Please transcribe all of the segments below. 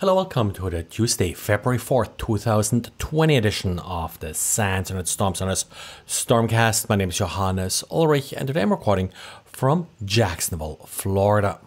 Hello, welcome to the Tuesday, February 4th, 2020 edition of the SANS Internet Storm Center's Stormcast. My name is Johannes Ulrich, and today I'm recording from Jacksonville, Florida.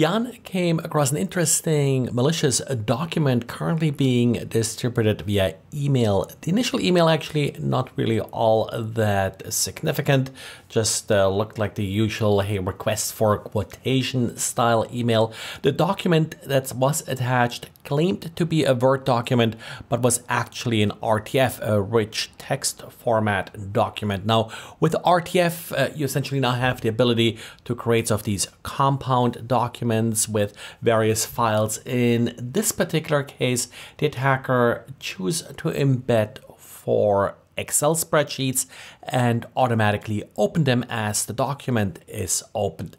Jan came across an interesting malicious document currently being distributed via email. The initial email actually not really all that significant, just uh, looked like the usual hey request for quotation style email. The document that was attached claimed to be a Word document, but was actually an RTF, a rich text format document. Now, with RTF, uh, you essentially now have the ability to create sort of these compound documents with various files. In this particular case, the attacker chose to embed four Excel spreadsheets and automatically open them as the document is opened.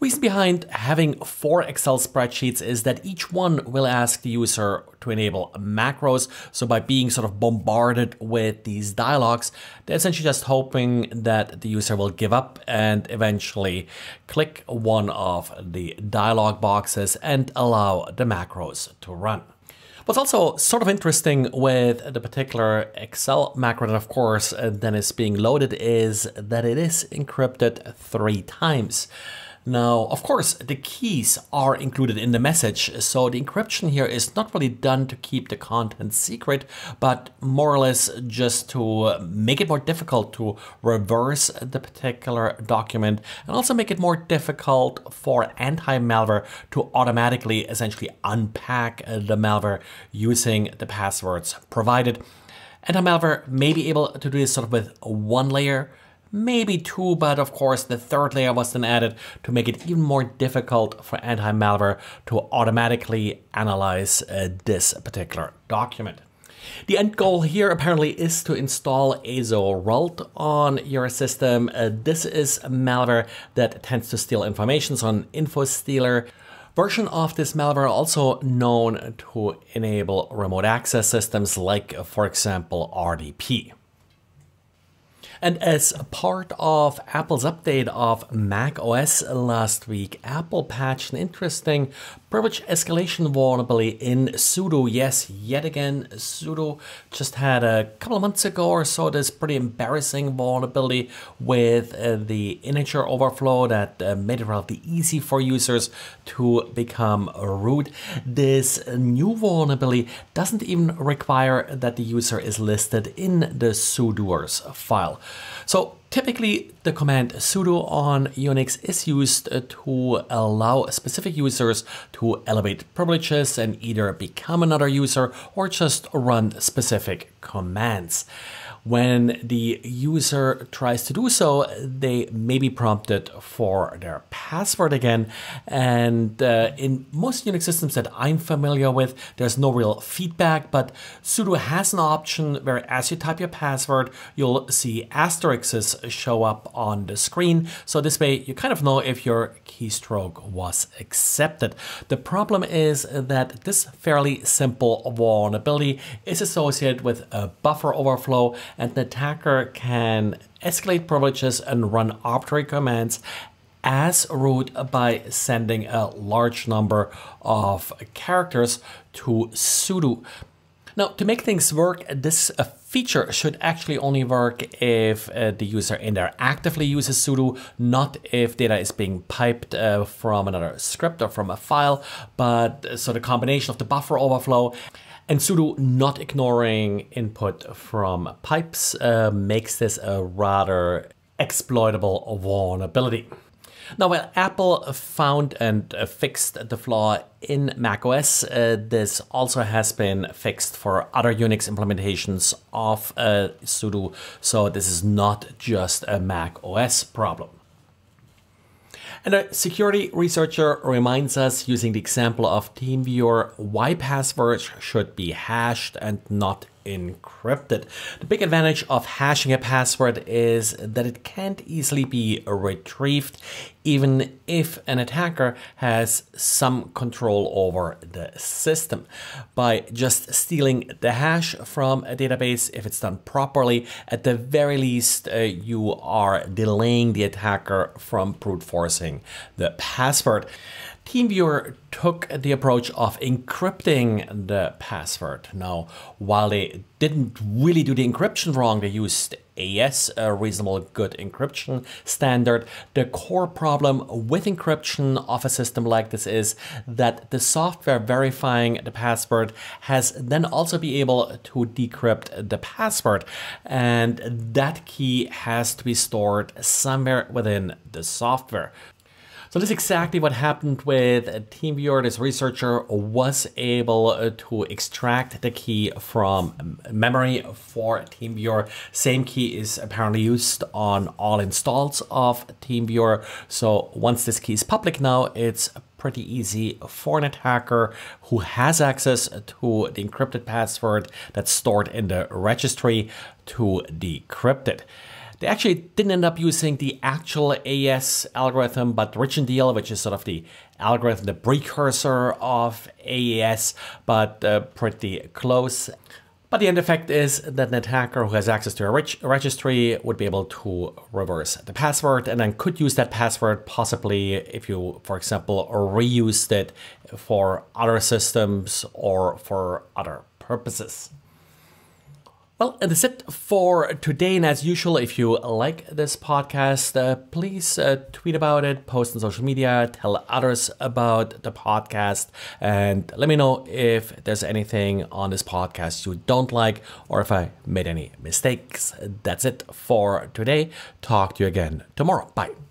Reason behind having four Excel spreadsheets is that each one will ask the user to enable macros. So by being sort of bombarded with these dialogues, they're essentially just hoping that the user will give up and eventually click one of the dialog boxes and allow the macros to run. What's also sort of interesting with the particular Excel macro that of course uh, then is being loaded is that it is encrypted three times. Now, of course, the keys are included in the message, so the encryption here is not really done to keep the content secret, but more or less just to make it more difficult to reverse the particular document and also make it more difficult for anti-malware to automatically essentially unpack the malware using the passwords provided. Anti-malware may be able to do this sort of with one layer, maybe two, but of course the third layer was then added to make it even more difficult for anti-malware to automatically analyze uh, this particular document. The end goal here apparently is to install AzoRult on your system. Uh, this is malware that tends to steal information on InfoStealer. Version of this malware also known to enable remote access systems like, for example, RDP. And as part of Apple's update of Mac OS last week, Apple patched an interesting privilege escalation vulnerability in sudo. Yes, yet again, sudo just had a couple of months ago or so this pretty embarrassing vulnerability with uh, the integer overflow that uh, made it relatively easy for users to become root. This new vulnerability doesn't even require that the user is listed in the sudoers file. So typically the command sudo on Unix is used uh, to allow specific users to elevate privileges and either become another user or just run specific commands. When the user tries to do so, they may be prompted for their password again. And uh, in most Unix systems that I'm familiar with, there's no real feedback, but sudo has an option where as you type your password, you'll see asterisks show up on the screen. So this way you kind of know if your keystroke was accepted. The problem is that this fairly simple vulnerability is associated with a buffer overflow and the attacker can escalate privileges and run arbitrary commands as root by sending a large number of characters to sudo. Now, to make things work, this uh, feature should actually only work if uh, the user in there actively uses sudo, not if data is being piped uh, from another script or from a file, but uh, so the combination of the buffer overflow and sudo not ignoring input from pipes uh, makes this a rather exploitable vulnerability. Now, while Apple found and fixed the flaw in macOS, uh, this also has been fixed for other Unix implementations of uh, sudo, so this is not just a Mac OS problem. And a security researcher reminds us using the example of TeamViewer why passwords should be hashed and not encrypted. The big advantage of hashing a password is that it can't easily be retrieved even if an attacker has some control over the system. By just stealing the hash from a database, if it's done properly, at the very least, uh, you are delaying the attacker from brute forcing the password. TeamViewer took the approach of encrypting the password. Now, while they didn't really do the encryption wrong, they used AES, a reasonable good encryption standard. The core problem with encryption of a system like this is that the software verifying the password has then also be able to decrypt the password. And that key has to be stored somewhere within the software. So this is exactly what happened with TeamViewer. This researcher was able uh, to extract the key from memory for TeamViewer. Same key is apparently used on all installs of TeamViewer. So once this key is public now, it's pretty easy for an attacker who has access to the encrypted password that's stored in the registry to decrypt it. They actually didn't end up using the actual AES algorithm, but Rijndael, which is sort of the algorithm, the precursor of AES, but uh, pretty close. But the end effect is that an attacker who has access to a reg registry would be able to reverse the password and then could use that password possibly if you, for example, reused it for other systems or for other purposes. Well, that's it for today. And as usual, if you like this podcast, uh, please uh, tweet about it, post on social media, tell others about the podcast, and let me know if there's anything on this podcast you don't like or if I made any mistakes. That's it for today. Talk to you again tomorrow. Bye.